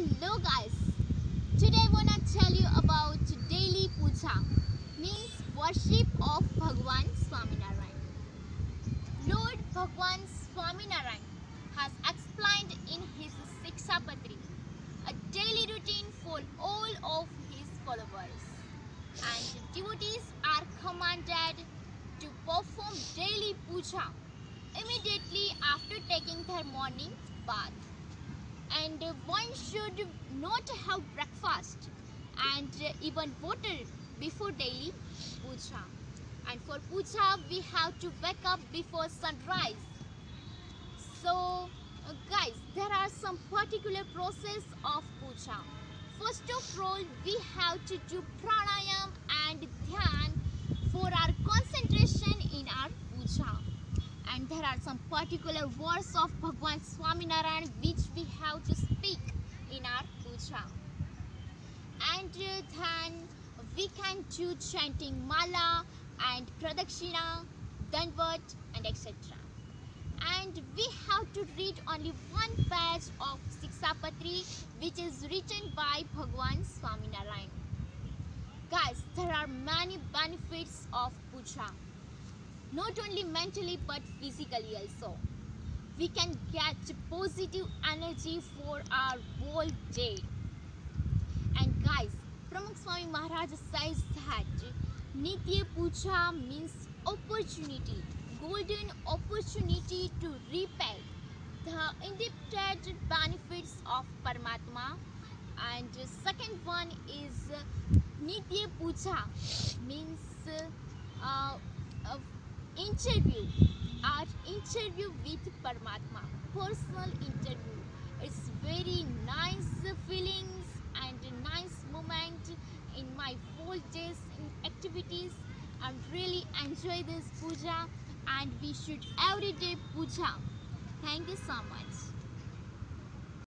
Hello guys. Today I wanna tell you about daily puja means worship of Bhagwan Swaminarayan. Lord Bhagwan Swaminarayan has explained in his Shikshapatri a daily routine for all of his followers and devotees are commanded to perform daily puja immediately after taking their morning bath and one should not have breakfast and even water before daily puja. And for puja we have to wake up before sunrise. So uh, guys there are some particular process of puja. First of all we have to do pranayam and dhyan for our concentration in our puja. And there are some particular words of Bhagwan Swaminarayan which we have to speak in our puja. And uh, we can do chanting mala and pradakshina, dandvat and etc. And we have to read only one page of Shikshapatri which is written by Bhagwan Swaminarayan. Guys, there are many benefits of puja not only mentally but physically also. We can get positive energy for our whole day. Swami Maharaj says that Nitya Puja means opportunity, golden opportunity to repay the indebted benefits of Paramatma. And second one is Nitya Puja means uh, uh, interview our interview with Paramatma. Personal interview. It's very nice feelings and nice moment in my whole days in activities I really enjoy this puja and we should every day puja. Thank you so much